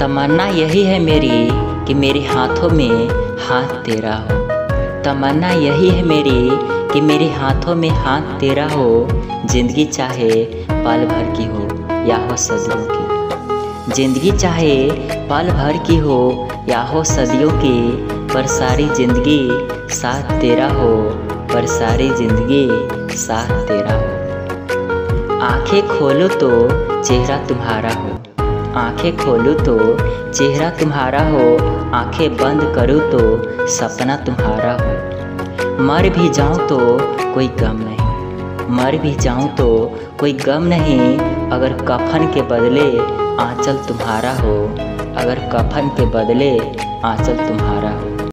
तमन्ना यही है मेरी कि मेरे हाथों में हाथ तेरा हो। तमन्ना यही है मेरी कि मेरे हाथों में हाथ तेरा हो, ज़िंदगी चाहे पल भर की हो या हो सदियों की। ज़िंदगी चाहे पल भर की हो या हो सदियों की, पर सारी ज़िंदगी साथ तेरा हो, पर सारी ज़िंदगी साथ तेरा हो। आँखें खोलो तो चेहरा तुम्हारा हो। आँखें खोलूँ तो चेहरा तुम्हारा हो, आँखें बंद करूँ तो सपना तुम्हारा हो। मर भी जाऊँ तो कोई गम नहीं। मर भी जाऊँ तो कोई गम नहीं, अगर कफन के बदले आंचल तुम्हारा हो, अगर कफन के बदले आंचल तुम्हारा हो।